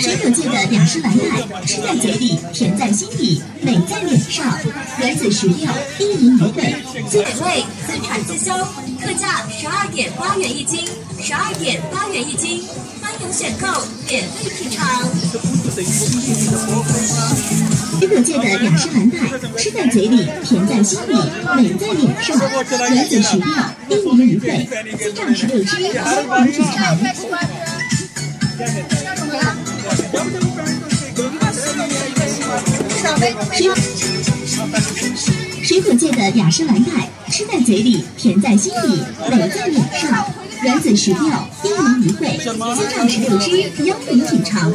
水果界的两失完蛋，吃在嘴里，甜在心里，美在脸上。软籽食料，低营鱼味，最美味，自产自销，特价十二点八元一斤，十二点八元一斤，欢迎选购，免费品尝。水果界的两失完蛋，吃在嘴里，甜在心里，美在脸上。软籽食料，低营鱼味，滋长十六只，欢迎品尝。水水果界的雅诗兰黛，吃在嘴里，甜在心里，美在脸上。软籽食料，低营鱼味，滋长十六只，邀您品尝。